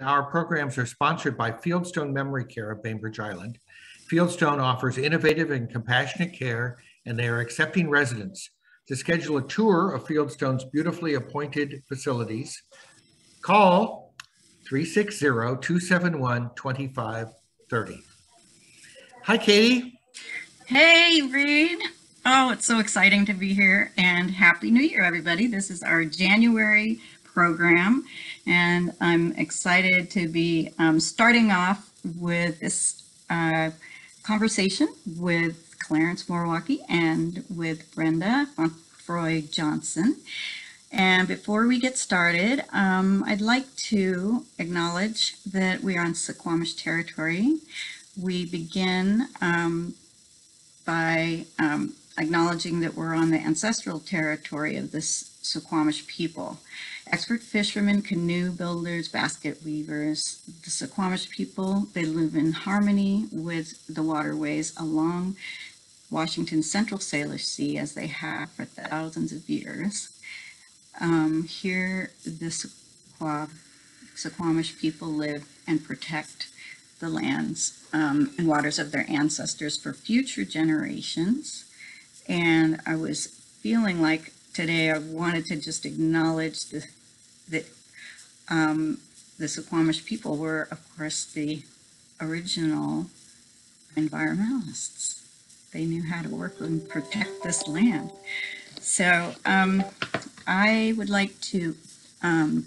Our programs are sponsored by Fieldstone Memory Care of Bainbridge Island. Fieldstone offers innovative and compassionate care, and they are accepting residents. To schedule a tour of Fieldstone's beautifully appointed facilities, call 360 271 2530. Hi, Katy. Hey, Reed. Oh, it's so exciting to be here and Happy New Year, everybody. This is our January program, and I'm excited to be um, starting off with this uh, conversation with Clarence Moriwaki and with Brenda Fantroy Johnson. And before we get started, um, I'd like to acknowledge that we are on Suquamish territory. We begin um, by um, acknowledging that we're on the ancestral territory of the Suquamish people. Expert fishermen, canoe builders, basket weavers, the Suquamish people, they live in harmony with the waterways along Washington's Central Salish Sea as they have for thousands of years. Um, here, the Suquamish people live and protect the lands um, and waters of their ancestors for future generations. And I was feeling like today I wanted to just acknowledge the that um, the Suquamish people were, of course, the original environmentalists. They knew how to work and protect this land. So um, I would like to um,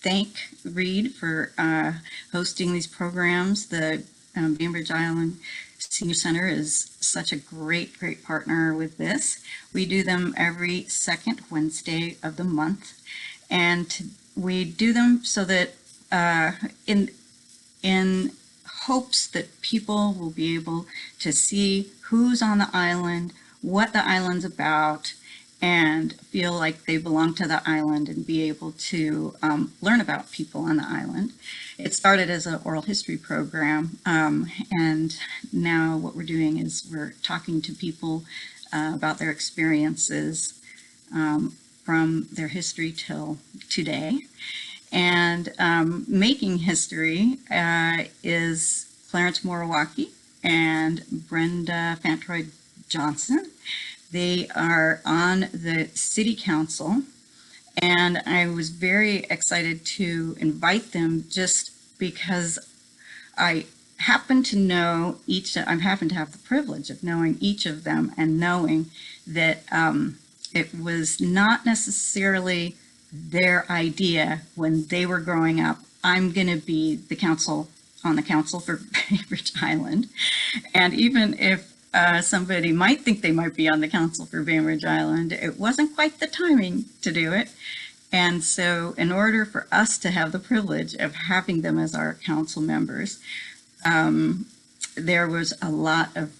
thank Reed for uh, hosting these programs. The um, Bainbridge Island Senior Center is such a great, great partner with this. We do them every second Wednesday of the month and we do them so that uh, in in hopes that people will be able to see who's on the island, what the island's about, and feel like they belong to the island and be able to um, learn about people on the island. It started as an oral history program, um, and now what we're doing is we're talking to people uh, about their experiences um, from their history till today. And um, making history uh, is Clarence Moriwaki and Brenda Fantroy Johnson. They are on the city council and I was very excited to invite them just because I happen to know each, I happen to have the privilege of knowing each of them and knowing that um, it was not necessarily their idea when they were growing up. I'm going to be the council on the council for Bainbridge Island. And even if uh, somebody might think they might be on the council for Bainbridge Island, it wasn't quite the timing to do it. And so in order for us to have the privilege of having them as our council members, um, there was a lot of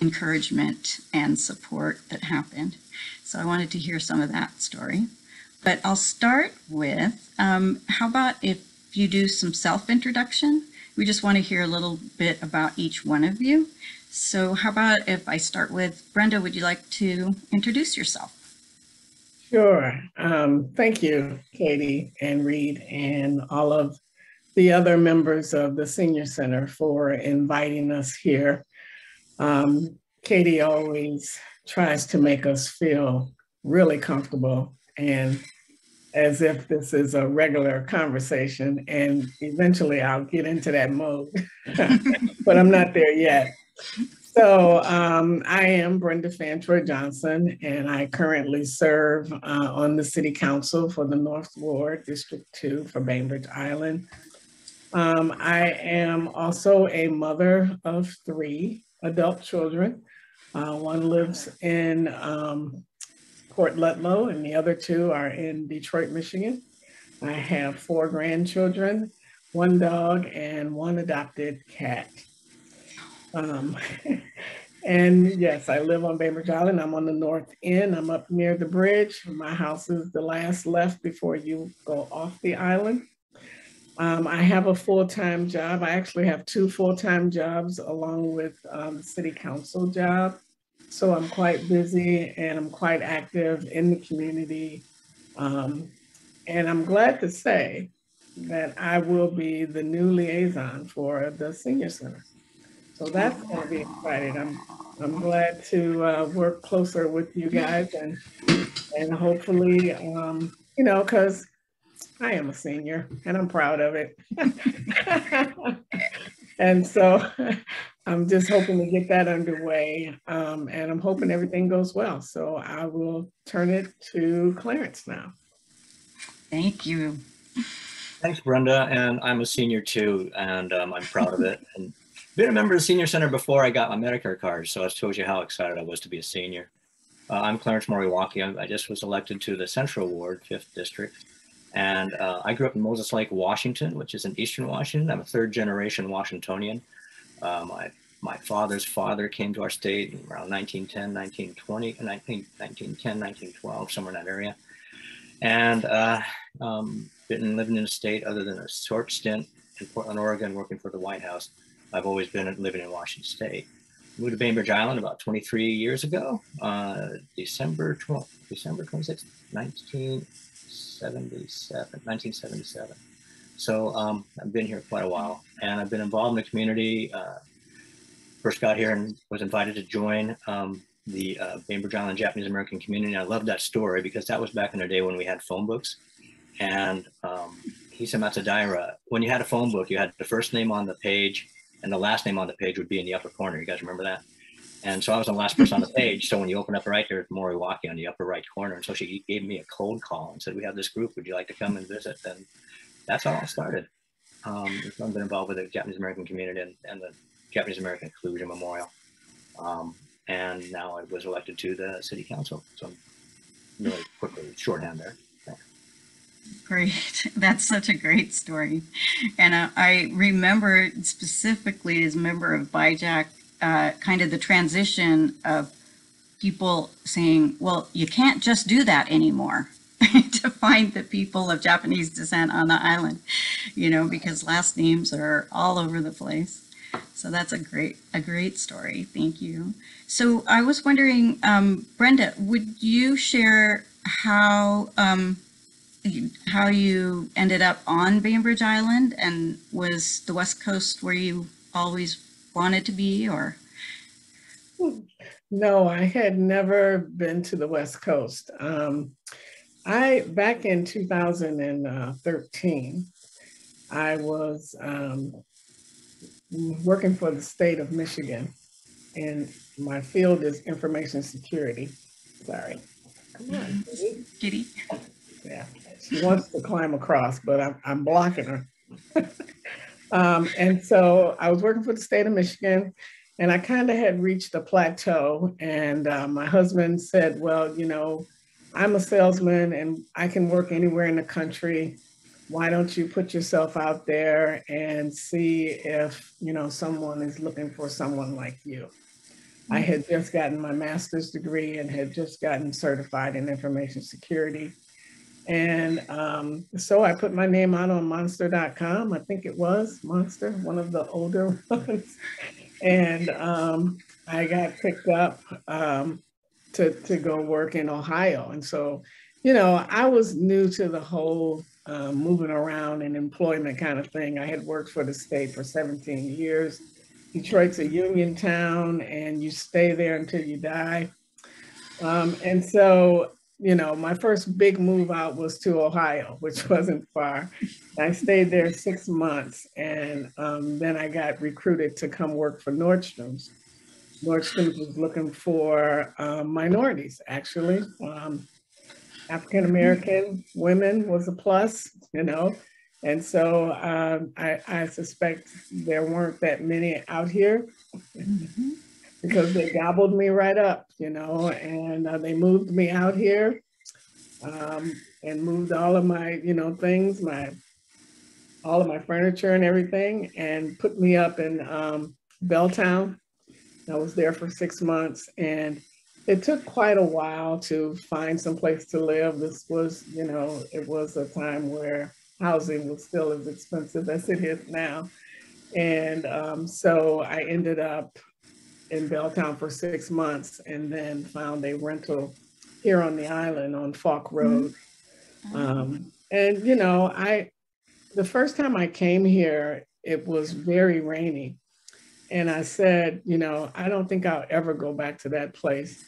encouragement and support that happened. So I wanted to hear some of that story. But I'll start with, um, how about if you do some self-introduction? We just want to hear a little bit about each one of you. So how about if I start with Brenda, would you like to introduce yourself? Sure. Um, thank you, Katy and Reed and all of the other members of the Senior Center for inviting us here. Um, Katy always tries to make us feel really comfortable and as if this is a regular conversation. And eventually I'll get into that mode, but I'm not there yet. So um, I am Brenda Fantroy Johnson, and I currently serve uh, on the City Council for the North Ward, District 2 for Bainbridge Island. Um, I am also a mother of three adult children. Uh, one lives in um, Port Ludlow, and the other two are in Detroit, Michigan. I have four grandchildren, one dog, and one adopted cat. Um, and yes, I live on Bainbridge Island. I'm on the north end. I'm up near the bridge. My house is the last left before you go off the island. Um, I have a full-time job. I actually have two full-time jobs along with um, city council job. So I'm quite busy and I'm quite active in the community. Um, and I'm glad to say that I will be the new liaison for the senior center. So that's going to be exciting. I'm I'm glad to uh, work closer with you guys and and hopefully, um, you know, because I am a senior and I'm proud of it. and so I'm just hoping to get that underway um, and I'm hoping everything goes well. So I will turn it to Clarence now. Thank you. Thanks, Brenda. And I'm a senior too, and um, I'm proud of it. And been a member of the senior center before I got my Medicare card, so I told you how excited I was to be a senior. Uh, I'm Clarence Moriwaki. I just was elected to the Central Ward, 5th District. And uh, I grew up in Moses Lake, Washington, which is in Eastern Washington. I'm a third generation Washingtonian. Uh, my, my father's father came to our state around 1910, 1920, 19, 1910, 1912, somewhere in that area. And uh, um, been living in a state other than a short stint in Portland, Oregon, working for the White House. I've always been living in Washington State. Moved to Bainbridge Island about 23 years ago, uh, December 12, December 26, 1977, 1977. So um, I've been here quite a while and I've been involved in the community. Uh, first got here and was invited to join um, the uh, Bainbridge Island Japanese American community. And I love that story because that was back in the day when we had phone books. And um, Hisa Matsudaira, when you had a phone book, you had the first name on the page and the last name on the page would be in the upper corner. You guys remember that? And so I was the last person on the page. So when you open up right there's Moriwaki on the upper right corner. And so she gave me a cold call and said, we have this group. Would you like to come and visit? And that's how it all started. Um, I've been involved with the Japanese American community and, and the Japanese American Exclusion Memorial. Um, and now I was elected to the city council. So I'm really quickly shorthand there. Great. That's such a great story. And uh, I remember specifically as a member of BIJAC, uh, kind of the transition of people saying, well, you can't just do that anymore to find the people of Japanese descent on the island, you know, because last names are all over the place. So that's a great, a great story. Thank you. So I was wondering, um, Brenda, would you share how, um, how you ended up on Bainbridge Island and was the West Coast where you always wanted to be or? No, I had never been to the West Coast. Um, I, back in 2013, I was um, working for the state of Michigan and my field is information security. Sorry. Come on, Kitty. Yeah. She wants to climb across, but I'm, I'm blocking her. um, and so I was working for the state of Michigan and I kind of had reached a plateau. And uh, my husband said, Well, you know, I'm a salesman and I can work anywhere in the country. Why don't you put yourself out there and see if, you know, someone is looking for someone like you? I had just gotten my master's degree and had just gotten certified in information security. And um, so I put my name out on monster.com. I think it was Monster, one of the older ones. and um, I got picked up um, to, to go work in Ohio. And so, you know, I was new to the whole uh, moving around and employment kind of thing. I had worked for the state for 17 years. Detroit's a union town and you stay there until you die. Um, and so you know, my first big move out was to Ohio, which wasn't far. I stayed there six months and um, then I got recruited to come work for Nordstrom's. Nordstrom's was looking for um, minorities, actually. Um, African American women was a plus, you know. And so um, I, I, suspect there weren't that many out here. Mm-hmm because they gobbled me right up, you know, and uh, they moved me out here um, and moved all of my, you know, things, my, all of my furniture and everything, and put me up in um, Belltown. I was there for six months and it took quite a while to find some place to live. This was, you know, it was a time where housing was still as expensive as it is now. And um, so I ended up in Belltown for six months and then found a rental here on the island on Falk Road. Um, and, you know, I the first time I came here, it was very rainy. And I said, you know, I don't think I'll ever go back to that place.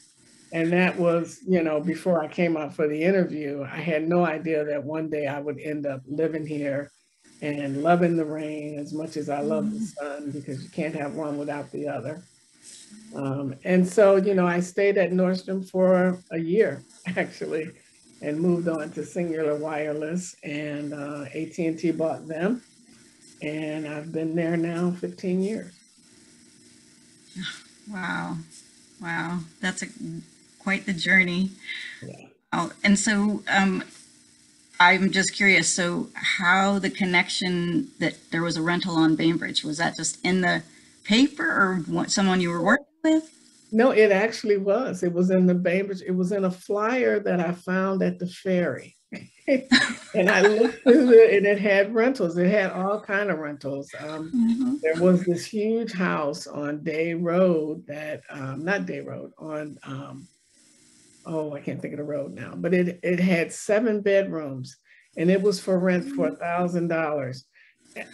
And that was, you know, before I came out for the interview, I had no idea that one day I would end up living here and loving the rain as much as I love the sun because you can't have one without the other. Um, and so, you know, I stayed at Nordstrom for a year actually and moved on to Cingular Wireless and uh, AT&T bought them. And I've been there now 15 years. Wow. Wow. That's a quite the journey. Yeah. Oh, and so um, I'm just curious. So, how the connection that there was a rental on Bainbridge was that just in the paper or what, someone you were working with? No, it actually was. It was in the Bainbridge. It was in a flyer that I found at the ferry. And I looked through it and it had rentals. It had all kind of rentals. Um, Mhm. there was this huge house on Day Road that, um, not Day Road, on, um, oh, I can't think of the road now, but it, it had seven bedrooms and it was for rent for a thousand dollars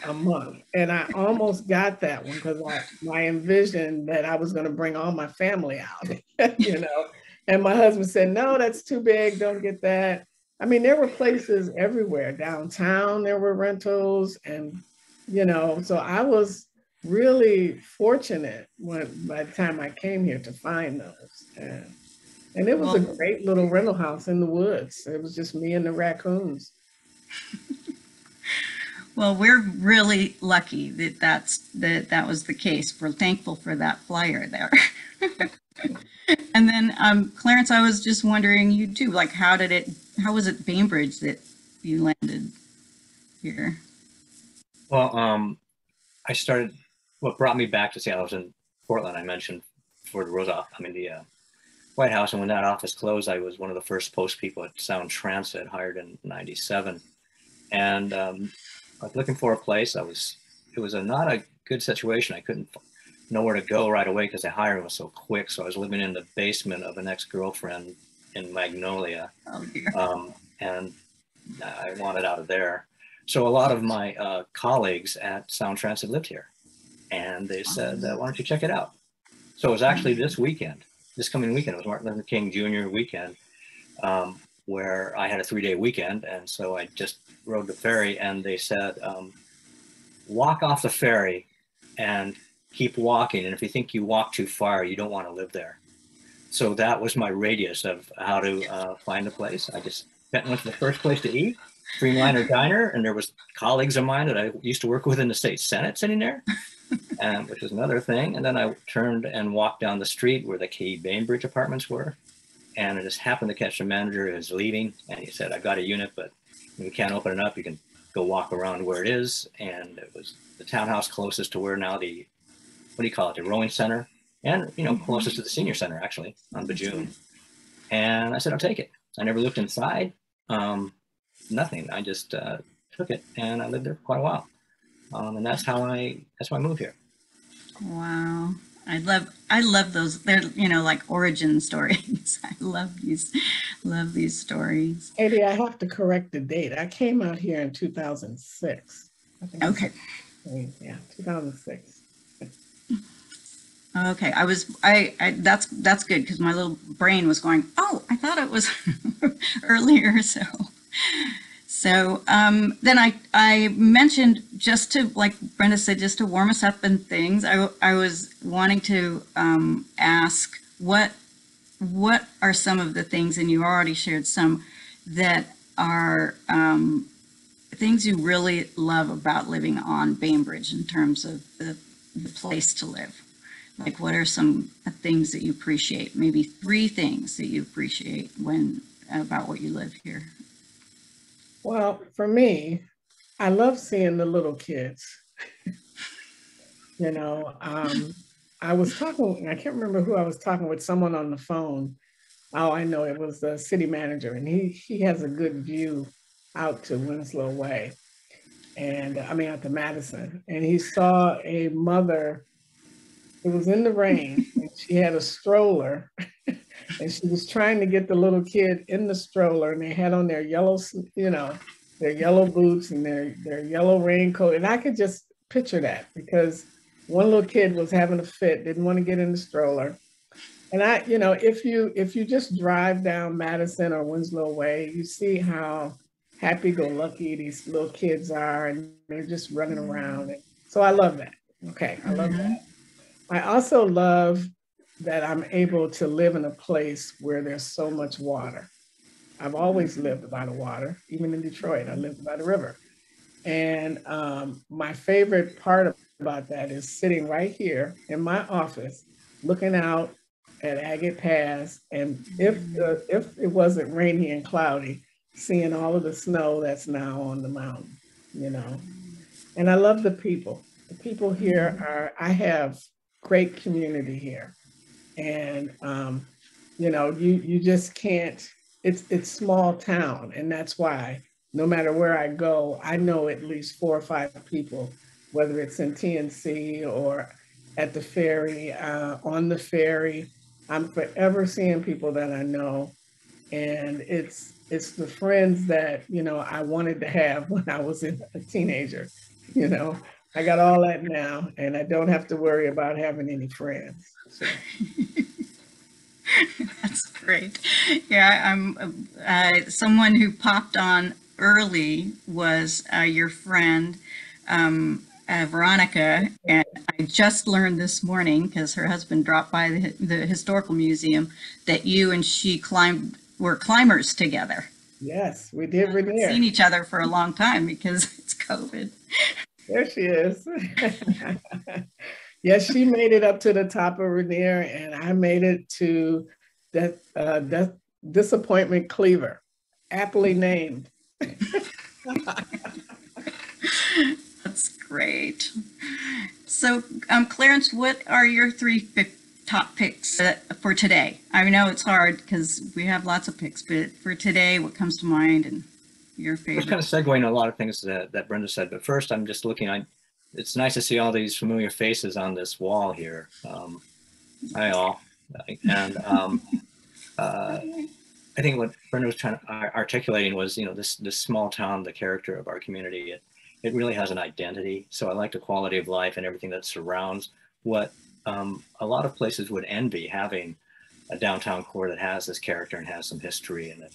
a month. And I almost got that one because I, I envisioned that I was going to bring all my family out, you know. And my husband said, no, that's too big. Don't get that. I mean, there were places everywhere downtown, there were rentals. And, you know, so I was really fortunate when by the time I came here to find those. And, and it was a great little rental house in the woods. It was just me and the raccoons. Well, we're really lucky that that's that that was the case. We're thankful for that flyer there. and then, um, Clarence, I was just wondering, you too, like, how did it? How was it Bainbridge that you landed here? Well, um, I started, what brought me back to Seattle, was in Portland, I mentioned, for the Rosa, I mean, the uh, White House. And when that office closed, I was one of the first post people at Sound Transit, hired in 97. And um, I was looking for a place. I was, it was a not a good situation. I couldn't know where to go right away because the hiring was so quick. So I was living in the basement of an ex-girlfriend in Magnolia Oh um, and I wanted out of there. So a lot of my uh, colleagues at Sound Transit lived here, and they said, uh, "Why don't you check it out?" So it was actually this weekend, this coming weekend. It was Martin Luther King Jr. weekend, um, where I had a three-day weekend, and so I just rode the ferry, and they said, um, "Walk off the ferry, and keep walking. And if you think you walk too far, you don't want to live there." So that was my radius of how to uh, find a place. I just went to the first place to eat, Streamliner Diner, and there was colleagues of mine that I used to work with in the state senate sitting there, and which was another thing. And then I turned and walked down the street where the Key Bainbridge apartments were, and I just happened to catch the manager who was leaving, and he said, "I've got a unit, but we can't open it up. You can go walk around where it is." And it was the townhouse closest to where now the what do you call it, the rowing center, and you know closest to the senior center actually on Bajoon. And I said, I'll take it. I never looked inside. Um, nothing. I just uh, took it, and I lived there for quite a while. Um, and that's how I that's why I moved here. Wow. I love I love those. They're you know like origin stories. I love these love these stories. Eddie, I have to correct the date. I came out here in 2006. I think Okay. Yeah, 2006. Okay, I was I, I that's that's good because my little brain was going, oh, I thought it was earlier. So, so um, then I I mentioned just to like Brenda said, just to warm us up and things. I I was wanting to um, ask what what are some of the things, and you already shared some that are um, things you really love about living on Bainbridge in terms of the, the place to live. Like, what are some things that you appreciate? Maybe three things that you appreciate when about what you live here. Well, for me, I love seeing the little kids. you know, um, I was talking, I can't remember who I was talking with, someone on the phone. Oh, I know it was the city manager, and he he has a good view out to Winslow Way, and I mean out to Madison, and he saw a mother. It was in the rain, and she had a stroller, and she was trying to get the little kid in the stroller, and they had on their yellow, you know, their yellow boots and their, their yellow raincoat. And I could just picture that because one little kid was having a fit, didn't want to get in the stroller. And I, you know, if you if you just drive down Madison or Winslow Way, you see how happy-go-lucky these little kids are, and they're just running mm-hmm. around. And so I love that. Okay, I love mm-hmm. that. I also love that I'm able to live in a place where there's so much water. I've always mm-hmm. lived by the water, even in Detroit. I lived by the river. And um, my favorite part about that is sitting right here in my office, looking out at Agate Pass. And if mm-hmm. the, if it wasn't rainy and cloudy, seeing all of the snow that's now on the mountain, you know. Mm-hmm. And I love the people. The people here are, I have great community here. And, um, you know, you, you just can't, it's, it's small town. And that's why no matter where I go, I know at least four or five people, whether it's in TNC or at the ferry, uh, on the ferry. I'm forever seeing people that I know. And it's, it's the friends that, you know, I wanted to have when I was a teenager, you know, I got all that now and I don't have to worry about having any friends. So. That's great. Yeah, I'm uh, someone who popped on early was uh, your friend um, uh, Veronica, and I just learned this morning because her husband dropped by the, the historical museum that you and she climbed were climbers together. Yes, we did We've seen each other for a long time because it's COVID. There she is. yes, she made it up to the top of Rainier, and I made it to that uh, disappointment cleaver, aptly named. That's great. So, um, Clarence, what are your three top picks uh, for today? I know it's hard because we have lots of picks, but for today, what comes to mind and your I was favorite? kind of segueing a lot of things that, that Brenda said, but first I'm just looking, I, it's nice to see all these familiar faces on this wall here. Um, hi all. And um, uh, I think what Brenda was trying to articulating was, you know, this, this small town, the character of our community, it, it really has an identity. So I like the quality of life and everything that surrounds what um, a lot of places would envy having a downtown core that has this character and has some history in it.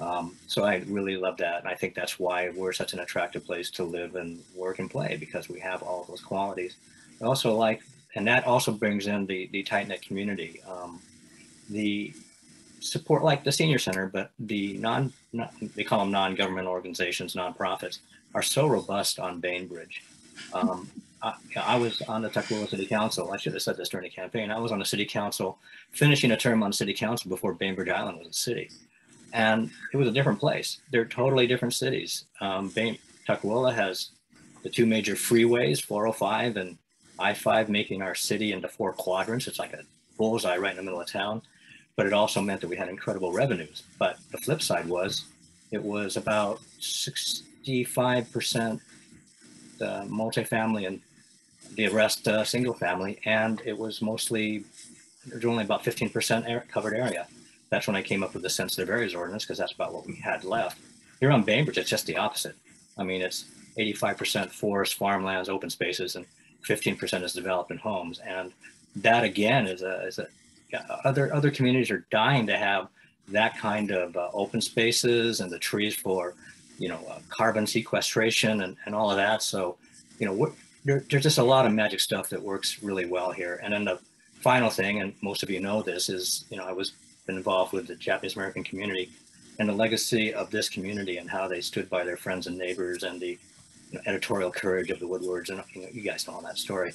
Um, so I really love that. And I think that's why we're such an attractive place to live and work and play because we have all those qualities. I also like, and that also brings in the, the tight knit community. Um, the support, like the senior center, but the non, not, they call them non-government organizations, nonprofits, are so robust on Bainbridge. Um, I, I was on the Tukwila City Council. I should have said this during the campaign. I was on the city council, finishing a term on city council before Bainbridge Island was a city and it was a different place. They're totally different cities. Um, Bain, Tukwila has the two major freeways, 405 and I-5, making our city into four quadrants. It's like a bullseye right in the middle of town. But it also meant that we had incredible revenues. But the flip side was, it was about 65% uh, multifamily and the rest uh, single family, and it was mostly there's only about 15% air, covered area that's when I came up with the sensitive areas ordinance because that's about what we had left. Here on Bainbridge, it's just the opposite. I mean, it's 85% forest, farmlands, open spaces, and 15% is developed in homes. And that again is a, is a other other communities are dying to have that kind of uh, open spaces and the trees for, you know, uh, carbon sequestration and, and all of that. So, you know, there, there's just a lot of magic stuff that works really well here. And then the final thing, and most of you know this, is, you know, I was been involved with the Japanese American community and the legacy of this community and how they stood by their friends and neighbors and the you know, editorial courage of the Woodwards. And you, know, you guys know all that story.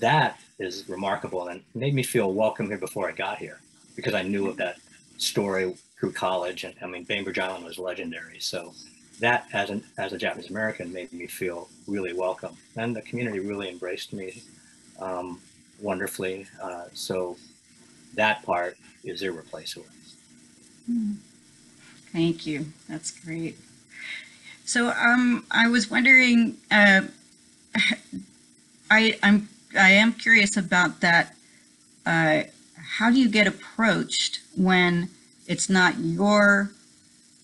That is remarkable and made me feel welcome here before I got here because I knew of that story through college. And I mean, Bainbridge Island was legendary. So that as an as a Japanese American made me feel really welcome. And the community really embraced me um, wonderfully. Uh, so that part is irreplaceable. Thank you. That's great. So um, I was wondering, uh, I I'm I am curious about that. Uh, how do you get approached when it's not your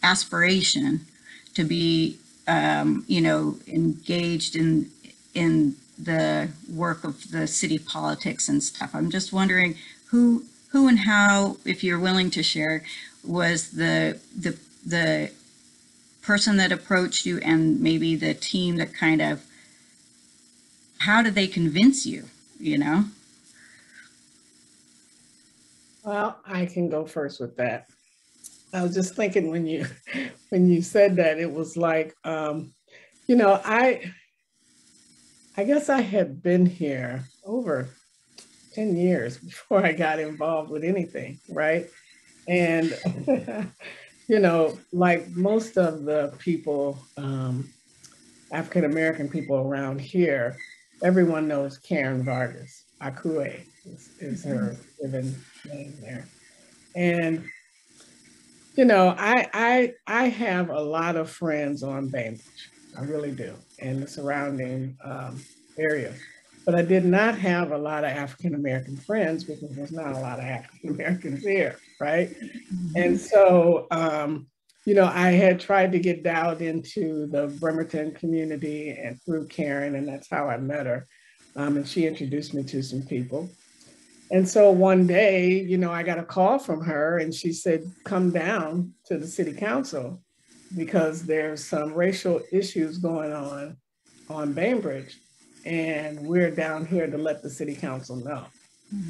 aspiration to be um, you know, engaged in, in the work of the city politics and stuff. I'm just wondering who, who and how, if you're willing to share, was the, the, the person that approached you and maybe the team that kind of, how did they convince you, you know? Well, I can go first with that. I was just thinking when you when you said that it was like um, you know I I guess I had been here over 10 years before I got involved with anything, right? And you know, like most of the people, um, African American people around here, everyone knows Karen Vargas. Akue is, is her given name there. And you know, I I I have a lot of friends on Bainbridge. I really do, and the surrounding um, area. But I did not have a lot of African American friends because there's not a lot of African Americans here, right? And so, um, you know, I had tried to get dialed into the Bremerton community and through Karen, and that's how I met her. Um, and she introduced me to some people. And so one day, you know, I got a call from her and she said, come down to the city council because there's some racial issues going on on Bainbridge. And we're down here to let the city council know.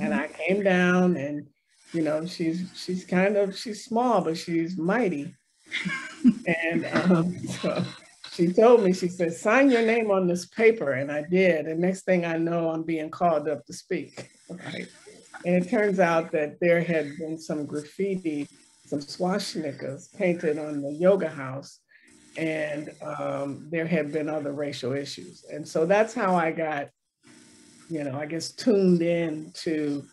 And I came down and, you know, she's she's kind of she's small, but she's mighty. and um, so she told me, she said, sign your name on this paper. And I did. And next thing I know, I'm being called up to speak. Right. And it turns out that there had been some graffiti, some swastikas painted on the yoga house. And um, there had been other racial issues. And so that's how I got, you know, I guess tuned in to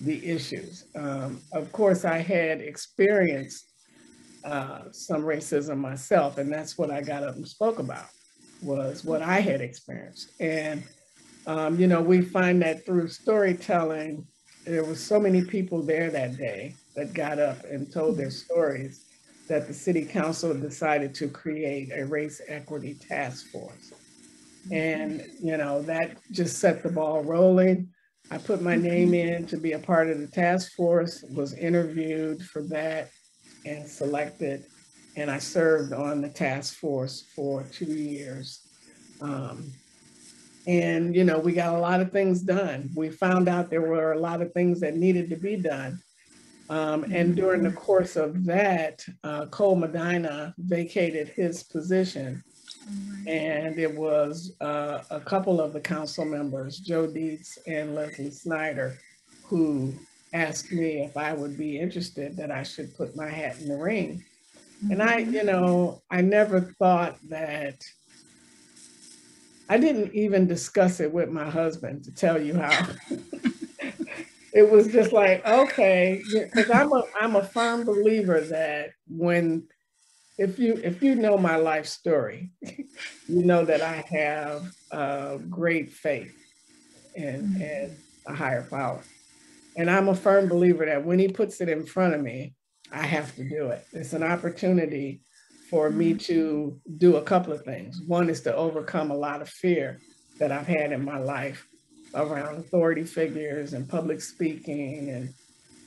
the issues. Um, of course, I had experienced uh, some racism myself, and that's what I got up and spoke about was what I had experienced. And um, you know, we find that through storytelling, there were so many people there that day that got up and told their stories that the city council decided to create a race equity task force. And, you know, that just set the ball rolling. I put my name in to be a part of the task force, was interviewed for that and selected. And I served on the task force for two years. Um, and, you know, we got a lot of things done. We found out there were a lot of things that needed to be done. Um, and during the course of that, uh, Kol Medina vacated his position. And it was uh, a couple of the council members, Joe Deets and Leslie Schneider, who asked me if I would be interested that I should put my hat in the ring. And I, you know, I never thought that I didn't even discuss it with my husband to tell you how. it was just like, okay, because I'm a I'm a firm believer that when if you if you know my life story, you know that I have uh, great faith in, in a higher power. And I'm a firm believer that when he puts it in front of me, I have to do it. It's an opportunity for me to do a couple of things. One is to overcome a lot of fear that I've had in my life around authority figures and public speaking and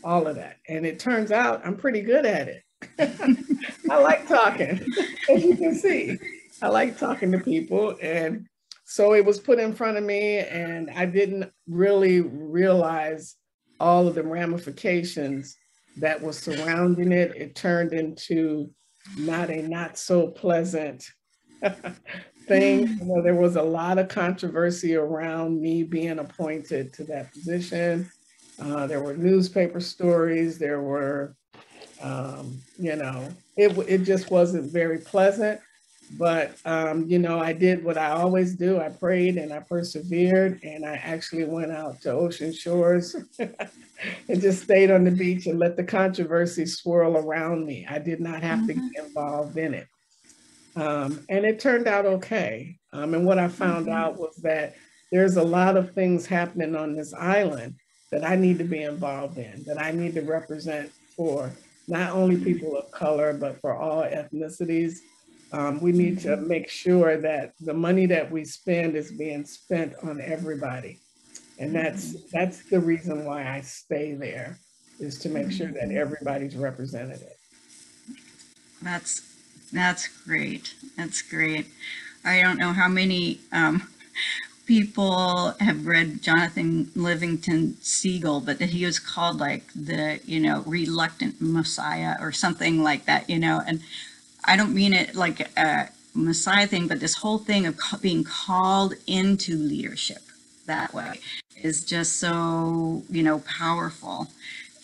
all of that. And it turns out I'm pretty good at it. I like talking, as you can see. I like talking to people. And so it was put in front of me, and I didn't really realize all of the ramifications that was surrounding it. It turned into not a not so pleasant thing. You know, there was a lot of controversy around me being appointed to that position. Uh, there were newspaper stories. There were, um, you know, it it just wasn't very pleasant. But um, you know, I did what I always do. I prayed and I persevered, and I actually went out to Ocean Shores and just stayed on the beach and let the controversy swirl around me. I did not have mm-hmm. to get involved in it. Um, and it turned out okay. Um, and what I found mm-hmm. out was that there's a lot of things happening on this island that I need to be involved in, that I need to represent for not only people of color, but for all ethnicities. Um, we need to make sure that the money that we spend is being spent on everybody. And that's, that's the reason why I stay there, is to make sure that everybody's represented. That's, that's great. That's great. I don't know how many um, people have read Jonathan Livingston Seagull, but that he was called like the, you know, reluctant Messiah or something like that, you know, and I don't mean it like a Messiah thing, but this whole thing of being called into leadership that way is just so, you know, powerful.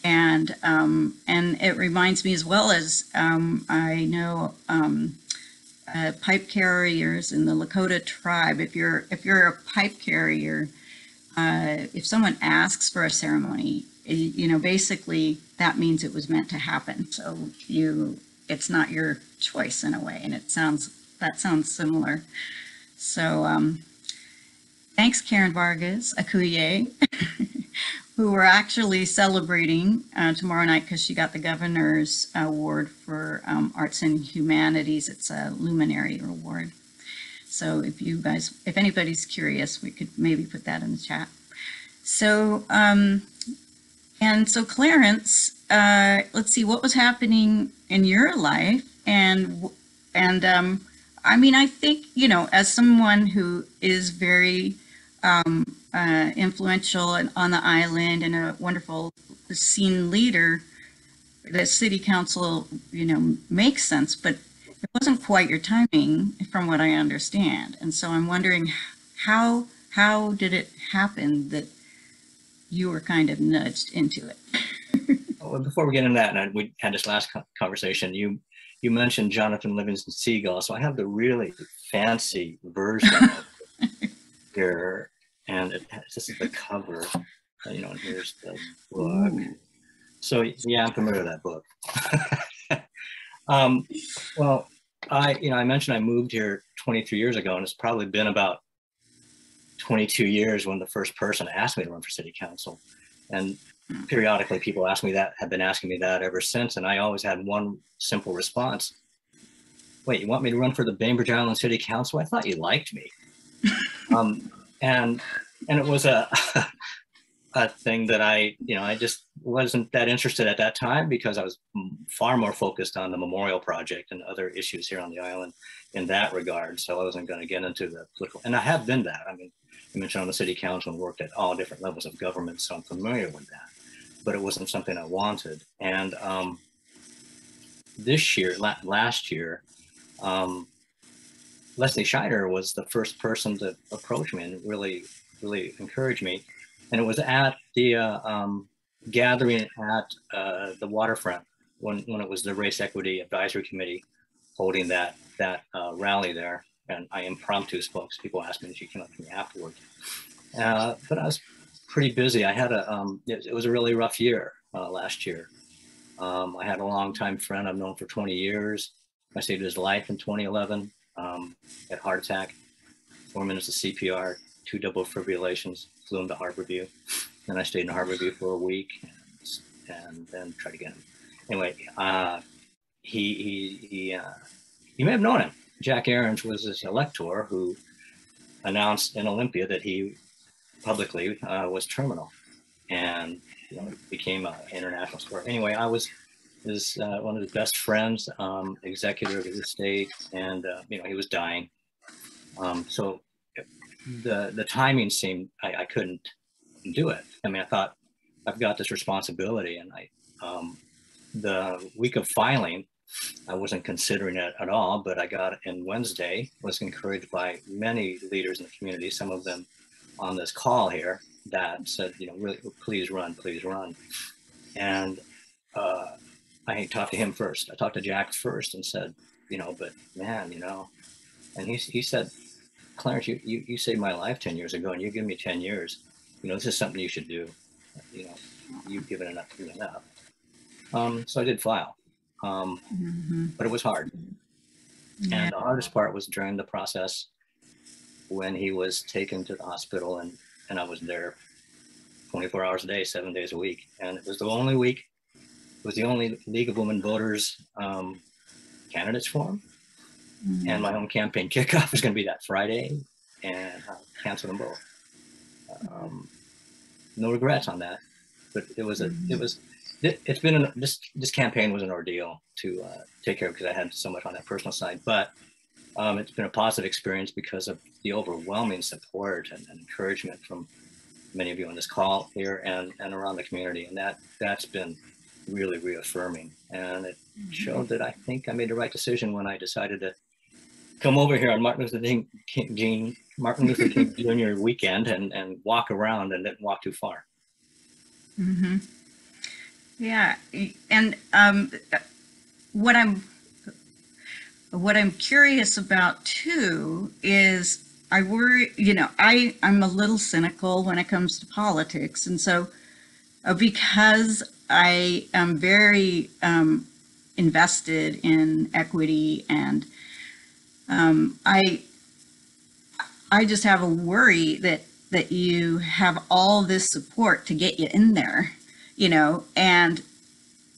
And, um, and it reminds me as well as, um, I know, um, uh, pipe carriers in the Lakota tribe, if you're, if you're a pipe carrier, uh, if someone asks for a ceremony, y- you know, basically that means it was meant to happen. So you, it's not your choice in a way. And it sounds, that sounds similar. So, um, thanks Karen Vargas, Akuye, who we're actually celebrating uh, tomorrow night because she got the governor's award for um, arts and humanities. It's a luminary award. So if you guys, if anybody's curious, we could maybe put that in the chat. So, um, and so Clarence, uh, let's see what was happening in your life, and and um, I mean, I think you know, as someone who is very um, uh, influential on the island and a wonderful scene leader, the city council, you know, makes sense, but it wasn't quite your timing, from what I understand. And so I'm wondering how how did it happen that you were kind of nudged into it? Well, before we get into that, and we had this last conversation, you you mentioned Jonathan Livingston Seagull, so I have the really fancy version here, and it has, this is the cover, uh, you know, and here's the book. So yeah, I'm familiar with that book. um, well, I you know I mentioned I moved here 23 years ago, and it's probably been about 22 years when the first person asked me to run for city council, and periodically people ask me that have been asking me that ever since and i always had one simple response. Wait you want me to run for the bainbridge island city council? I thought you liked me. Um, and and it was a a thing that i you know i just wasn't that interested at that time because i was far more focused on the memorial project and other issues here on the island in that regard so i wasn't going to get into the political and i have been that i mean I mentioned on the city council and worked at all different levels of government, so I'm familiar with that. But it wasn't something I wanted. And um, this year, la- last year, um, Leslie Schneider was the first person to approach me and really, really encourage me. And it was at the uh, um, gathering at uh, the waterfront when, when it was the Race Equity Advisory Committee holding that that uh, rally there and I impromptu spoke. So people asked me, and she came up to me afterward. Uh, but I was pretty busy. I had a, um, it, it was a really rough year uh, last year. Um, I had a longtime friend I've known for 20 years. I saved his life in 2011. Um, had heart attack, four minutes of CPR, two double fibrillations, flew him to Harborview. Then I stayed in Harborview for a week and, and then tried to get him. Anyway, uh, he, he, he, uh, you may have known him. Jack Aarons was his elector who announced in Olympia that he publicly uh, was terminal and you know, became an international sport. Anyway, I was his uh, one of his best friends, um, executor of his estate, and uh, you know he was dying. Um, so the the timing seemed I, I couldn't do it. I mean, I thought I've got this responsibility, and I um, the week of filing I wasn't considering it at all, but I got in Wednesday, was encouraged by many leaders in the community, some of them on this call here that said, you know, really, please run, please run. And uh, I talked to him first. I talked to Jack first and said, you know, but man, you know, and he, he said, Clarence, you, you, you saved my life 10 years ago and you give me 10 years. You know, this is something you should do. You know, you've given enough to enough. Um, so I did file um, Mhm. but it was hard. Yeah. And the hardest part was during the process when he was taken to the hospital and, and I was there 24 hours a day, seven days a week. And it was the only week, was the only League of Women Voters um, candidates forum. and my own campaign kickoff is going to be that Friday, and I canceled them both. Um, no regrets on that, but it was a it was it, it's been an, this this campaign was an ordeal to uh, take care of because I had so much on that personal side, but um, it's been a positive experience because of the overwhelming support and, and encouragement from many of you on this call here and and around the community, and that that's been really reaffirming, and it showed that I think I made the right decision when I decided to come over here on Martin Luther King, King Martin Luther King Jr. weekend and, and walk around and didn't walk too far. Mm-hmm. Yeah, and um, what I'm what I'm curious about too is I worry. You know, I I'm a little cynical when it comes to politics, and so uh, because I am very um, invested in equity and um, I I just have a worry that that you have all this support to get you in there, you know, and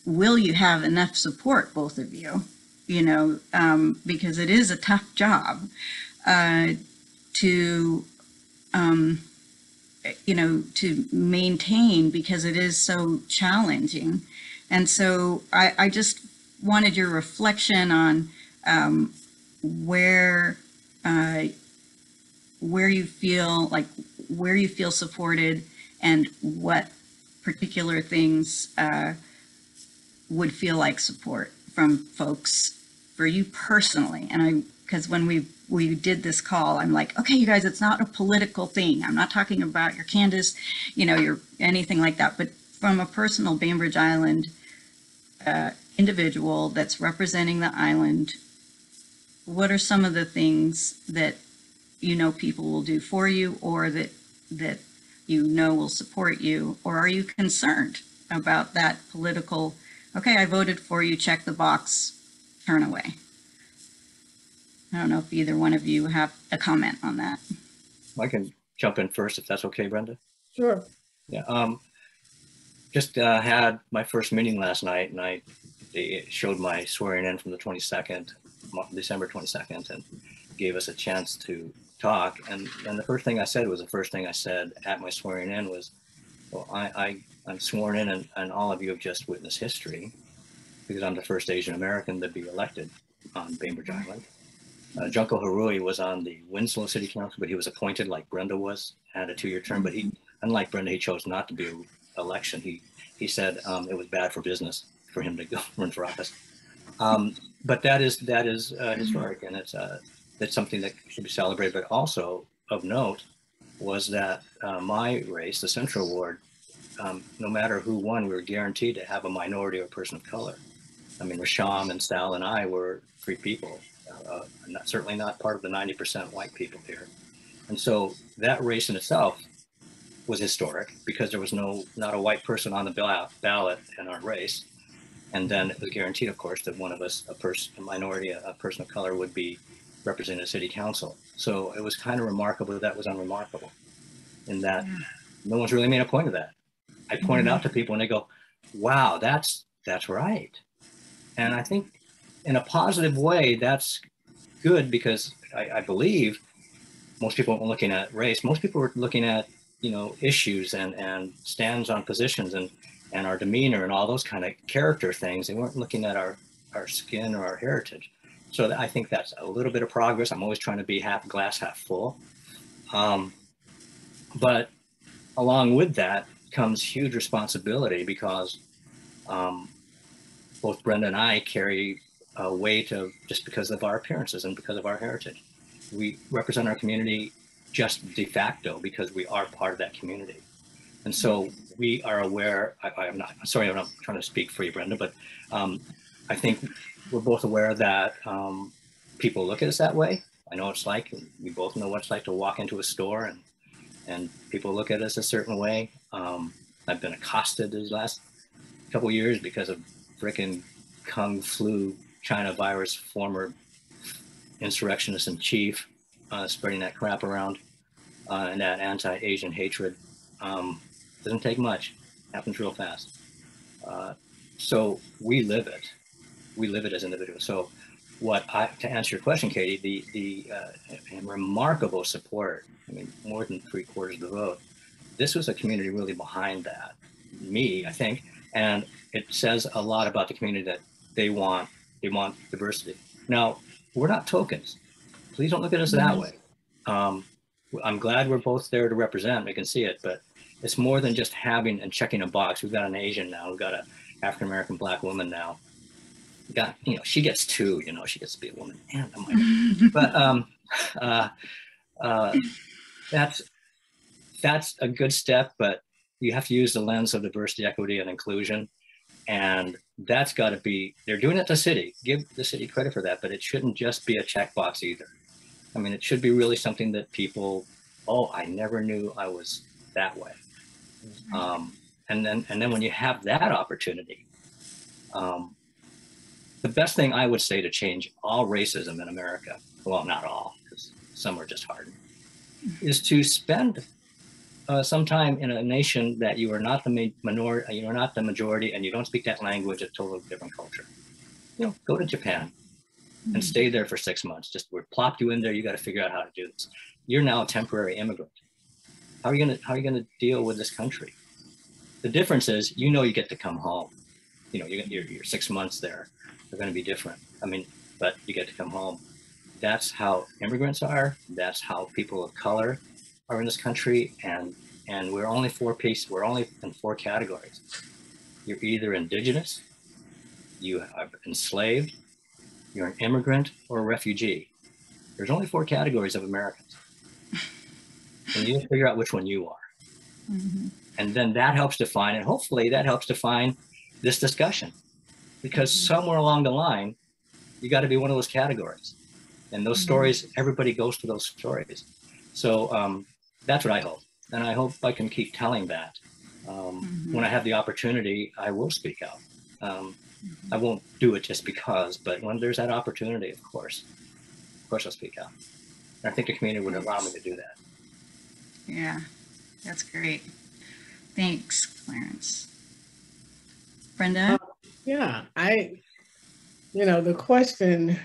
will you have enough support, both of you, you know, um, because it is a tough job uh, to, um, you know, to maintain because it is so challenging. And so I, I just wanted your reflection on um, where uh, where you feel like where you feel supported and what particular things uh, would feel like support from folks for you personally and i because when we we did this call i'm like okay you guys it's not a political thing. I'm not talking about your candace you know your anything like that. But from a personal bainbridge island uh, individual that's representing the island what are some of the things that you know people will do for you or that that you know will support you? Or are you concerned about that political okay i voted for you check the box turn away i don't know if either one of you have a comment on that I can jump in first if that's okay, Brenda. Sure. Yeah. Um, just uh, had my first meeting last night, and I they showed my swearing in from the 22nd, December 22nd, and gave us a chance to talk. And and the first thing I said was the first thing I said at my swearing in was, "Well, I, I I'm sworn in, and, and all of you have just witnessed history, because I'm the first Asian American to be elected on Bainbridge Island." Uh, Junkoh Harui was on the Winslow City Council, but he was appointed like Brenda was, had a two-year term. But he, unlike Brenda, he chose not to be election. He he said um, it was bad for business for him to go run for office. Um, but that is that is uh, historic, and it's uh, it's something that should be celebrated. But also of note was that uh, my race, the Central Ward, um, no matter who won, we were guaranteed to have a minority or person of color. I mean, Rasham and Sal and I were three people, uh, not, certainly not part of the 90% white people here. And so that race in itself was historic because there was no not a white person on the ballot, ballot in our race. And then it was guaranteed, of course, that one of us, a person, a minority, a, a person of color, would be representing the city council. So it was kind of remarkable that, that was unremarkable, in that no one's really made a point of that. I pointed out to people, and they go, "Wow, that's that's right." And I think, in a positive way, that's good because I, I believe most people weren't looking at race. Most people were looking at you know issues and and stands on positions and and our demeanor and all those kind of character things. They weren't looking at our our skin or our heritage. So I think that's a little bit of progress. I'm always trying to be half glass half full. Um, but along with that comes huge responsibility because um, both Brenda and I carry a way to just because of our appearances and because of our heritage. We represent our community just de facto because we are part of that community. And so we are aware, I, am not, sorry, I'm not trying to speak for you, Brenda, but um, I think we're both aware that um, people look at us that way. I know it's like, we both know what it's like to walk into a store and, and people look at us a certain way. Um, I've been accosted these last couple years because of frickin' Kung Flu China virus, former insurrectionist in chief, uh, spreading that crap around uh, and that anti-Asian hatred. Um, doesn't take much, happens real fast. Uh, so we live it. We live it as individuals. So what I, to answer your question, Katy, the, the uh, remarkable support, I mean, more than three quarters of the vote, this was a community really behind that. Me, I think, and it says a lot about the community that they want, they want diversity. Now, we're not tokens. Please don't look at us that way. Um, I'm glad we're both there to represent. We can see it, but it's more than just having and checking a box. We've got an Asian now. We've got an African American black woman now. We got you know she gets two. You know she gets to be a woman. And I'm like, but um, uh, uh, that's that's a good step, but you have to use the lens of diversity, equity, and inclusion. And that's got to be, they're doing it to the city. Give the city credit for that, but it shouldn't just be a checkbox either. I mean, it should be really something that people, oh, I never knew I was that way. Um, and then, and then when you have that opportunity, um, the best thing I would say to change all racism in America, well, not all, because some are just hardened, is to spend uh, some time in a nation that you are not the minority, you are not the majority, and you don't speak that language, a totally different culture. You know, go to Japan and stay there for six months. Just we're plopped you in there. You got to figure out how to do this. You're now a temporary immigrant. How are you gonna How are you gonna deal with this country? The difference is, you know, you get to come home. You know, you're, you're, you're six months there. They're going to be different. I mean, but you get to come home. That's how immigrants are. That's how people of color are in this country, and and we're only four pieces. We're only in four categories. You're either indigenous, you are enslaved, you're an immigrant, or a refugee. There's only four categories of Americans, and you figure out which one you are. Mm-hmm. And then that helps define, and hopefully that helps define this discussion, because mm-hmm. somewhere along the line, you got to be one of those categories, and those mm-hmm. stories. Everybody goes to those stories. So um, that's what I hope. And I hope I can keep telling that. Um, mm-hmm. When I have the opportunity, I will speak out. Um, mm-hmm. I won't do it just because, but when there's that opportunity, of course, of course I'll speak out. And I think the community would allow me to do that. Yeah, that's great. Thanks, Clarence. Brenda? Uh, yeah, I, you know, the question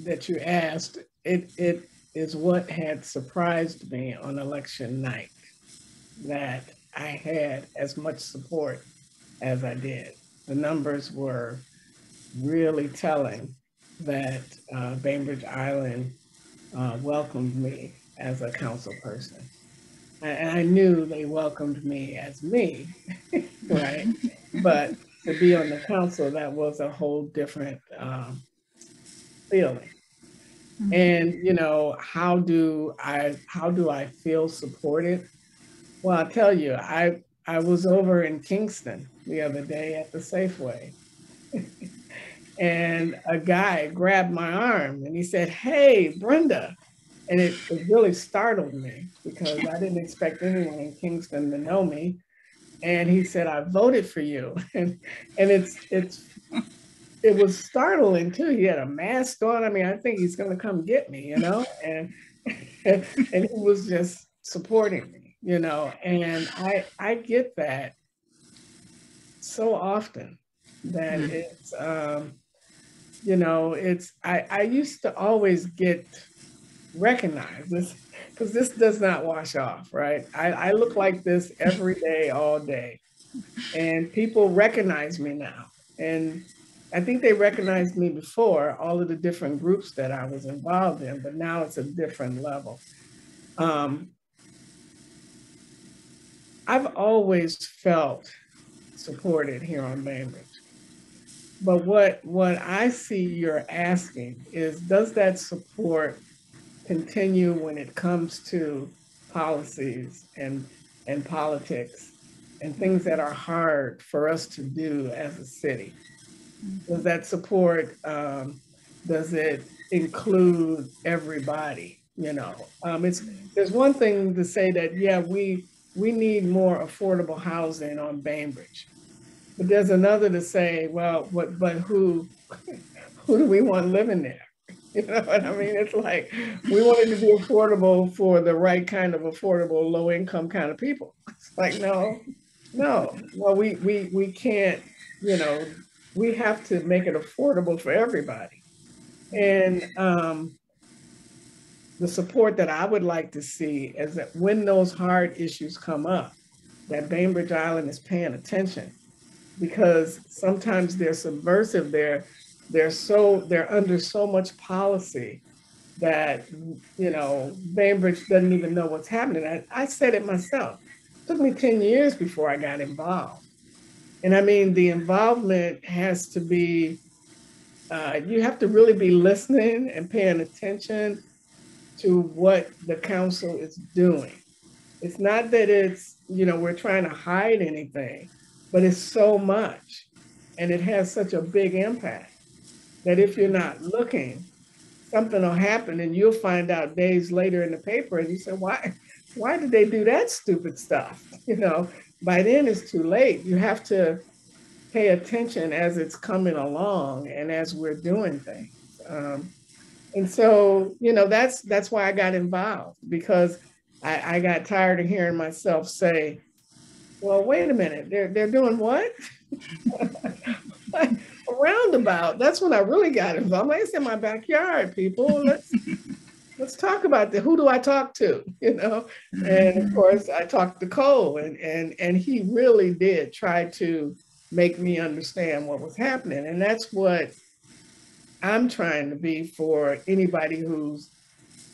that you asked, it, it is what had surprised me on election night that I had as much support as I did. The numbers were really telling that uh, Bainbridge Island uh, welcomed me as a council person. And I knew they welcomed me as me, right? but to be on the council, that was a whole different um, feeling. Mm-hmm. And you know, how do I how do I feel supported? Well, I'll tell you, I I was over in Kingston the other day at the Safeway. and a guy grabbed my arm and he said, Hey, Brenda. And it, it really startled me because I didn't expect anyone in Kingston to know me. And he said, I voted for you. And and it's it's it was startling too. He had a mask on. I mean, I think he's gonna come get me, you know, and and he was just supporting me, you know, and I I get that so often that mm. it's um, you know, it's I, I used to always get recognized this because this does not wash off, right? I, I look like this every day, all day. And people recognize me now. And I think they recognized me before, all of the different groups that I was involved in, but now it's a different level. Um, I've always felt supported here on Bainbridge. But what, what I see you're asking is, does that support continue when it comes to policies and, and politics and things that are hard for us to do as a city? Does that support, um, does it include everybody? You know, um, it's, there's one thing to say that, yeah, we, we need more affordable housing on Bainbridge. But there's another to say, well, what, but who, who do we want living there? You know what I mean? It's like we want it to be affordable for the right kind of affordable, low income kind of people. It's like, no, no. Well, we we we can't, you know, we have to make it affordable for everybody. And um, the support that I would like to see is that when those hard issues come up, that Bainbridge Island is paying attention because sometimes they're subversive. They're they're so they're under so much policy that you know Bainbridge doesn't even know what's happening. I, I said it myself. It took me 10 years before I got involved. And I mean the involvement has to be uh, you have to really be listening and paying attention to what the council is doing. It's not that it's, you know, we're trying to hide anything, but it's so much and it has such a big impact that if you're not looking, something will happen and you'll find out days later in the paper and you say, why, why did they do that stupid stuff? You know, by then it's too late. You have to pay attention as it's coming along and as we're doing things. Um, and so, you know, that's that's why I got involved because I, I got tired of hearing myself say, well, wait a minute, they're they're doing what? a roundabout. That's when I really got involved. Like, it's in my backyard, people. Let's let's talk about the who do I talk to? You know? And of mm-hmm. course I talked to Kol and and and he really did try to make me understand what was happening. And that's what I'm trying to be for anybody who's,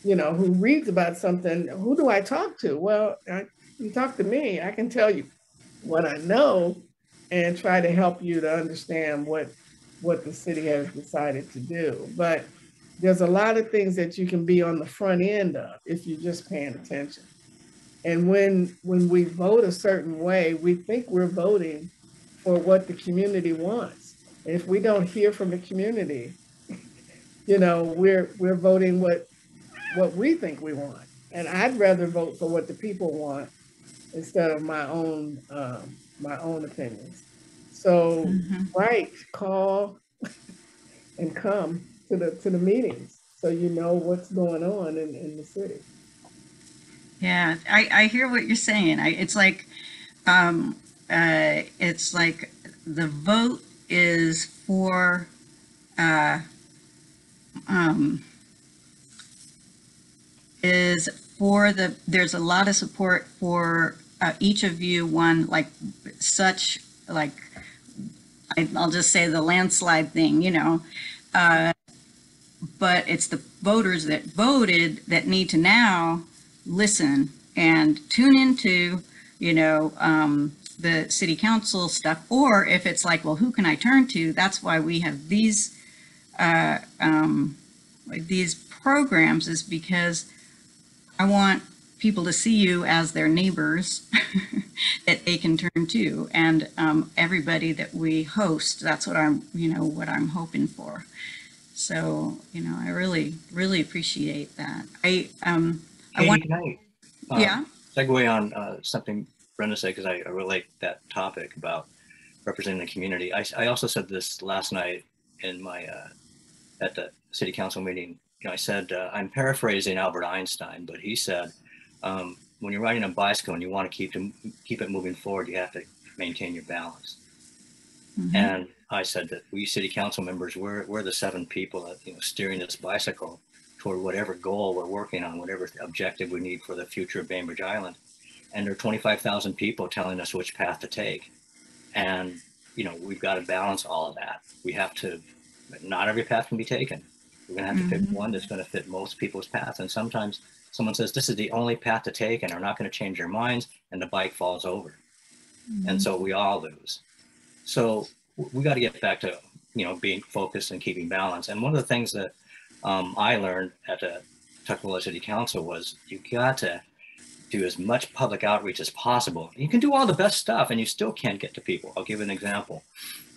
you know, who reads about something. Who do I talk to? Well, I, you talk to me, I can tell you what I know and try to help you to understand what what the city has decided to do. But there's a lot of things that you can be on the front end of if you're just paying attention. And when when we vote a certain way, we think we're voting for what the community wants. And if we don't hear from the community, you know, we're we're voting what what we think we want. And I'd rather vote for what the people want instead of my own um, my own opinions. So Mhm. write, call, and come to the to the meetings so you know what's going on in, in the city. Yeah, I, I hear what you're saying. I, it's like, um, uh, it's like the vote is for, uh, um, is for the, there's a lot of support for, uh, each of you won like such, like, I, I'll just say the landslide thing, you know, uh, but it's the voters that voted that need to now listen and tune into, you know, um, the city council stuff. Or if it's like, well, who can I turn to? That's why we have these, uh, um, these programs is because I want people to see you as their neighbors that they can turn to. And um, everybody that we host, that's what I'm, you know, what I'm hoping for. So, you know, I really, really appreciate that. I, um, I want, can I uh, yeah, segue on uh, something Brenda said because I, I relate that topic about representing the community. I, I also said this last night in my uh, at the city council meeting. You know, I said uh, I'm paraphrasing Albert Einstein, but he said um, when you're riding a bicycle and you want to keep it, keep it moving forward, you have to maintain your balance. mhm, And I said that we city council members, we're, we're the seven people that, you know, steering this bicycle toward whatever goal we're working on, whatever objective we need for the future of Bainbridge Island. And there are 25,000 people telling us which path to take. And, you know, we've got to balance all of that. We have to, not every path can be taken. We're going to have to Mhm. pick one that's going to fit most people's paths. And sometimes someone says this is the only path to take and are not going to change their minds and the bike falls over and so we all lose. So we got to get back to you know being focused and keeping balance. And one of the things that um, I learned at the Tukwila City Council was you got to do as much public outreach as possible. You can do all the best stuff, and you still can't get to people. I'll give an example.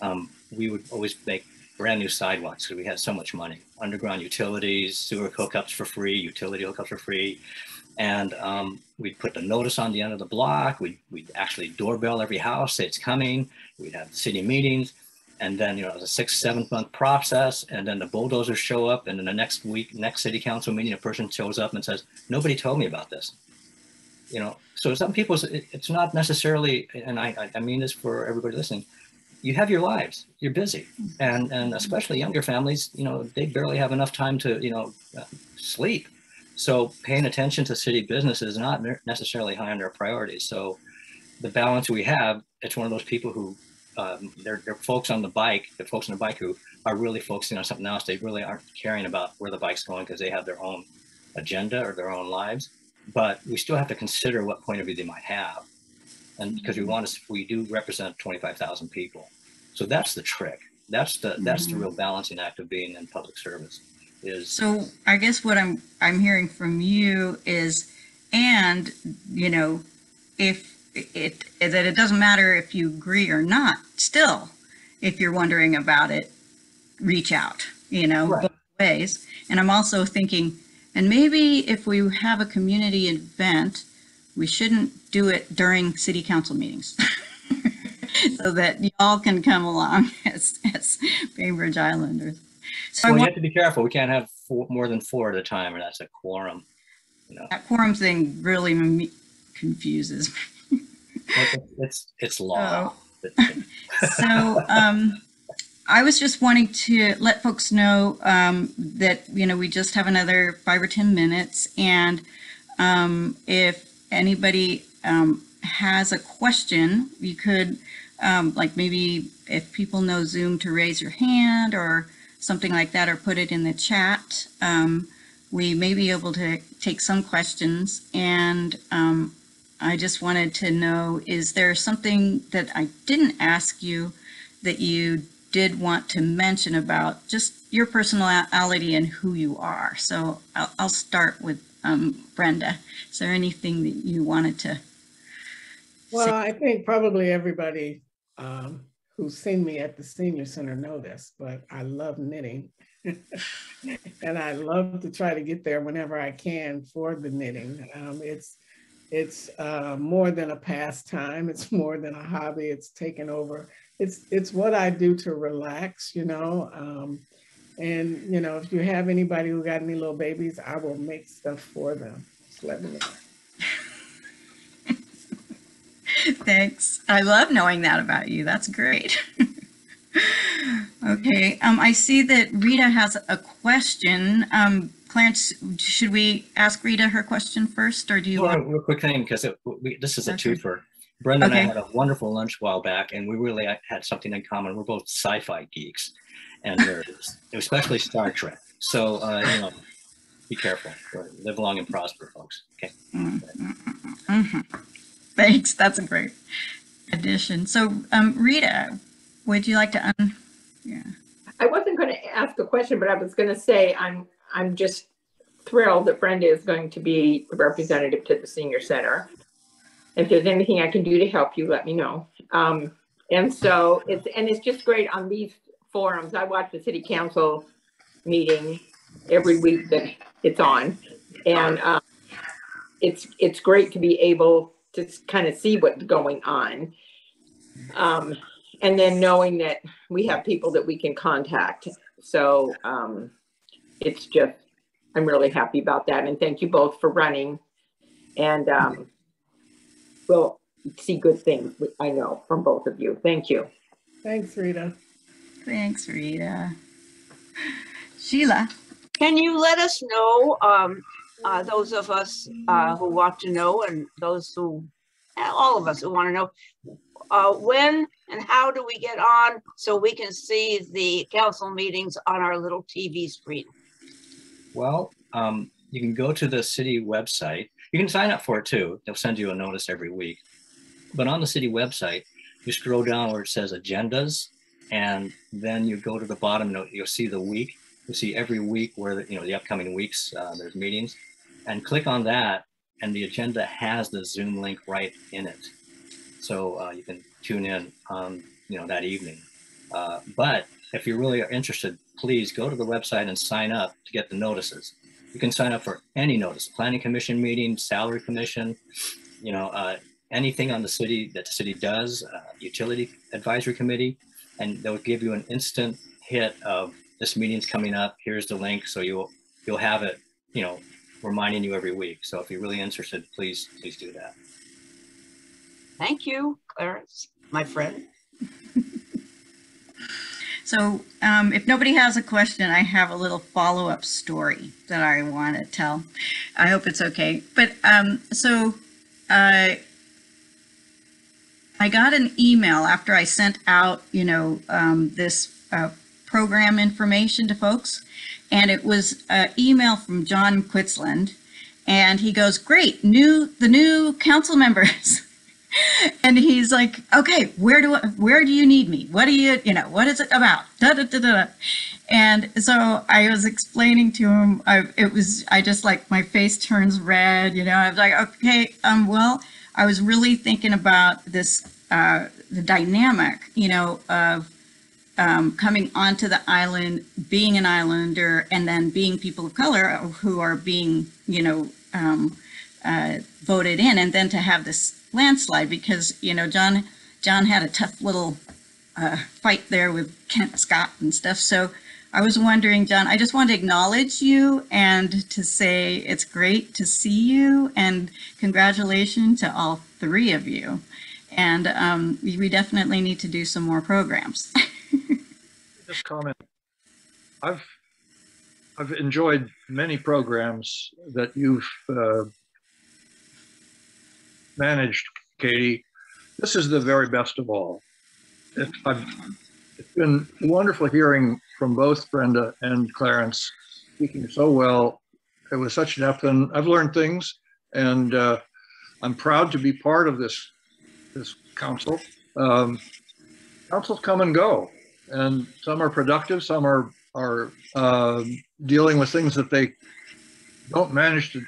Um, we would always make brand new sidewalks because we had so much money. Underground utilities, sewer hookups for free, utility hookups for free and um, we'd put the notice on the end of the block. We'd, we'd actually doorbell every house, say it's coming. We'd have city meetings. And then, you know, it was a six, seven month process. And then the bulldozers show up. And then the next week, next city council meeting, a person shows up and says, nobody told me about this. You know, so some people, it's not necessarily, and I, I- I mean this for everybody listening, you have your lives. You're busy, and and especially younger families, you know, they barely have enough time to you know uh, sleep. So paying attention to city business is not necessarily high on their priorities. So the balance we have, it's one of those people who um, they're, they're folks on the bike, the folks on the bike who are really focusing on something else. They really aren't caring about where the bike's going because they have their own agenda or their own lives. But we still have to consider what point of view they might have. And because we want to, we do represent 25,000 people. So that's the trick. That's the, that's the Mhm. real balancing act of being in public service is So I guess what I'm I'm hearing from you is, and you know, if it, it that it doesn't matter if you agree or not. Still, if you're wondering about it, reach out. You know, Right. both ways. And I'm also thinking, and maybe if we have a community event, we shouldn't do it during city council meetings. so that y'all can come along as, as Bainbridge Islanders. So well, you have to be careful. We can't have four, more than four at a time, or that's a quorum. that quorum thing really me- confuses me. It's it's, law. So, um, I was just wanting to let folks know, um, that, you know, we just have another five or 10 minutes. And, um, if anybody, um, has a question, you could, um, like maybe if people know Zoom to raise your hand or something like that, or put it in the chat. Um, we may be able to take some questions and, um, I just wanted to know, is there something that I didn't ask you that you did want to mention about just your personality and who you are? So I'll, I'll start with um, Brenda. Is there anything that you wanted to? Well, I think probably everybody um, who's seen me at the senior center know this, but I love knitting. and I love to try to get there whenever I can for the knitting. Um, it's it's uh, more than a pastime. It's more than a hobby. It's taken over. It's it's what I do to relax, you know. Um, and you know, if you have anybody who got any little babies, I will make stuff for them. Just let me know. Thanks. I love knowing that about you. That's great. okay. Um, I see that Rita has a question. Um, Clarence, should we ask Rita her question first, or do you want? One real quick thing, because this is a Okay. twofer. Brenda and I had a wonderful lunch a while back, and we really had something in common. We're both sci-fi geeks and nerds, especially Star Trek. So, uh, you know, be careful. Live long and prosper, folks. Okay. Mhm. Thanks. That's a great addition. So, um, Rita, would you like to? Un- yeah. I wasn't going to ask a question, but I was going to say I'm I'm just thrilled that Brenda is going to be representative to the senior center. If there's anything I can do to help you, let me know. Um, and so it's and it's just great on these forums. I watch the city council meeting every week that it's on, and um, it's it's great to be able to kind of see what's going on. Um, and then knowing that we have people that we can contact. So um, it's just, I'm really happy about that. And thank you both for running. And um, we'll see good things, I know, from both of you. Thank you. Thanks, Rita. Thanks, Rita. Sheila. Can you let us know, um, uh, those of us, uh, who want to know and those who, eh, all of us who want to know, uh, when and how do we get on so we can see the council meetings on our little TV screen? Well, um, you can go to the city website. You can sign up for it too. They'll send you a notice every week. But on the city website, you scroll down where it says agendas, and then you go to the bottom. You'll see the week. You'll see every week where the, you know the upcoming weeks uh, there's meetings, and click on that, and the agenda has the Zoom link right in it. So uh, you can tune in on you know that evening. Uh, but if you really are interested, please go to the website and sign up to get the notices. You can sign up for any notice, planning commission meeting, salary commission, you know, uh, anything on the city that the city does, uh, utility advisory committee, and they'll give you an instant hit of this meeting's coming up. Here's the link, so you'll you'll have it, you know, reminding you every week. So if you're really interested, please please do that. Thank you, Clarence, my friend. So um, if nobody has a question, I have a little follow-up story that I want to tell. I hope it's okay. But um, so uh, I got an email after I sent out, you know, um, this uh, program information to folks, and it was an email from Jon Quitslund, and he goes, "Great, new the new council members." and he's like, "Okay, where do I, where do you need me? What do you you know what is it about?" Da, da, da, da. da." And so I was explaining to him. I, it was I just like my face turns red. You know, I was like, "Okay, um, well." I was really thinking about this, uh, the dynamic, you know, of um, coming onto the island, being an islander, and then being people of color who are being, you know, um, uh, voted in, and then to have this landslide because, you know, Jon Jon had a tough little uh, fight there with Kent Scott and stuff. So I was wondering, Jon, I just want to acknowledge you and to say it's great to see you and congratulations to all three of you. And um, we definitely need to do some more programs. Just comment. I've I've enjoyed many programs that you've uh, managed, Katy. This is the very best of all. It, I've, it's been wonderful hearing from both Brenda and Clarence speaking so well. It was such depth, and I've learned things, and uh, I'm proud to be part of this this council. Um, councils come and go, and some are productive, some are are uh, dealing with things that they don't manage to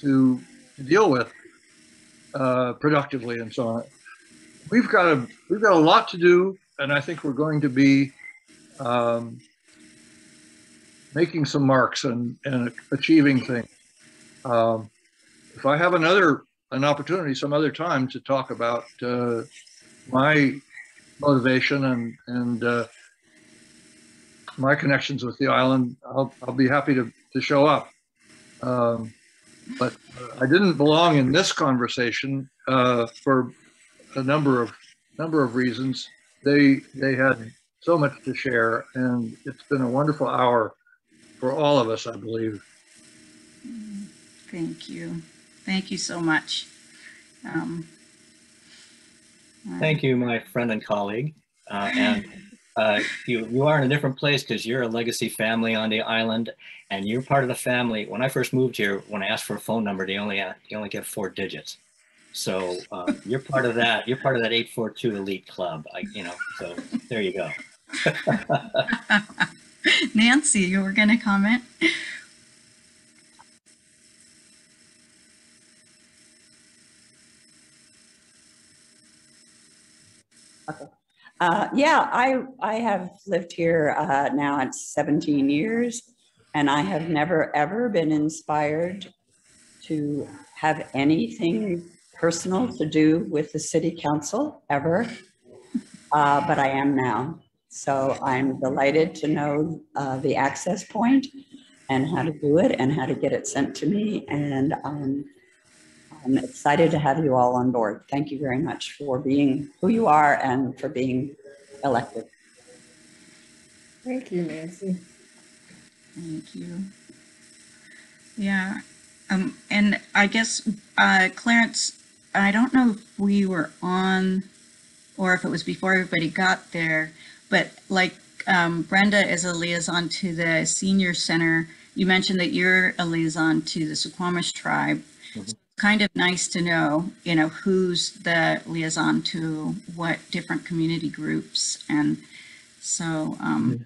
to, to deal with uh, productively, and so on. We've got a we've got a lot to do, and I think we're going to be um, making some marks and and achieving things. Um, if I have another an opportunity some other time to talk about uh, my motivation and and uh, my connections with the island, I'll, I'll be happy to, to show up. Um, but I didn't belong in this conversation uh, for a number of number of reasons. They they had so much to share, and it's been a wonderful hour for all of us, I believe. Thank you. Thank you so much. Um, Thank you, my friend and colleague. Uh, and uh, you, you are in a different place because you're a legacy family on the island and you're part of the family. When I first moved here, when I asked for a phone number, they only, they only get four digits. So um, you're part of that. You're part of that 842 elite club. I, you know, so there you go. Nancy, you were going to comment? Uh, yeah, I, I have lived here uh, now it's 17 years, and I have never, ever been inspired to have anything personal to do with the city council, ever. Uh, But I am now. So I'm delighted to know uh, the access point and how to do it and how to get it sent to me. And um, I'm excited to have you all on board. Thank you very much for being who you are and for being elected. Thank you, Nancy. Thank you. Yeah, um, and I guess, uh, Clarence, I don't know if we were on or if it was before everybody got there, but like, um, Brenda is a liaison to the senior center. You mentioned that you're a liaison to the Suquamish tribe. Mhm. Kind of nice to know, you know, who's the liaison to what different community groups and so, um,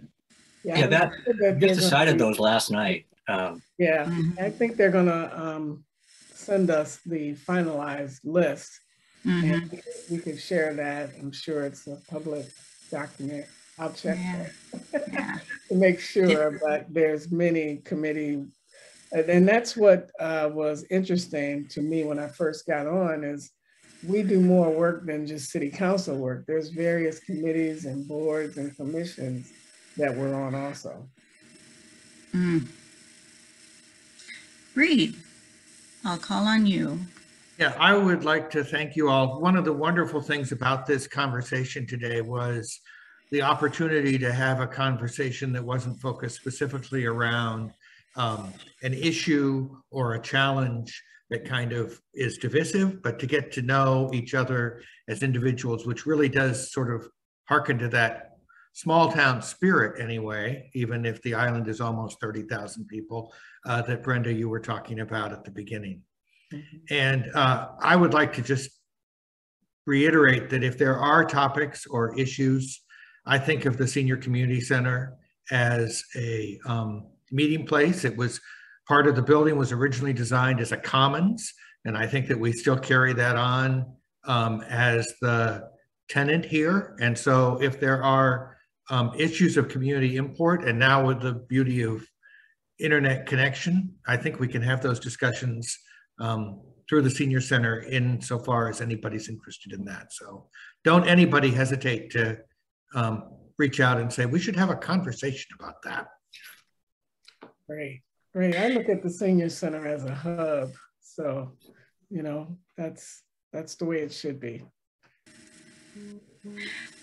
Yeah, that- I Just decided be- those last night. Um, Yeah, mhm, I think they're gonna um, send us the finalized list. mhm. And we- we could share that. I'm sure it's a public document. I'll check Yeah. that yeah, to make sure, but there's many committee. And and that's what uh, was interesting to me when I first got on is we do more work than just city council work. There's various committees and boards and commissions that we're on also. mm. Reed, I'll call on you. Yeah, I would like to thank you all. One of the wonderful things about this conversation today was the opportunity to have a conversation that wasn't focused specifically around um, an issue or a challenge that kind of is divisive, but to get to know each other as individuals, which really does sort of hearken to that small town spirit anyway, even if the island is almost 30,000 people uh, that Brenda, you were talking about at the beginning. And uh, I would like to just reiterate that if there are topics or issues, I think of the Senior Community Center as a um, meeting place. It was part of the building was originally designed as a commons, and I think that we still carry that on um, as the tenant here. And so if there are um, issues of community import, and now with the beauty of internet connection, I think we can have those discussions um, through the senior center insofar as anybody's interested in that. So don't anybody hesitate to um, reach out and say, we should have a conversation about that. Great, great. I look at the senior center as a hub. So, you know, that's that's the way it should be.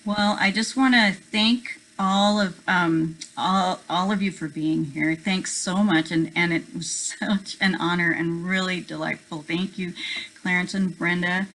Well, I just want to thank all of um, all all of you for being here. Thanks so much, and and it was such an honor and really delightful. Thank you, Clarence and Brenda.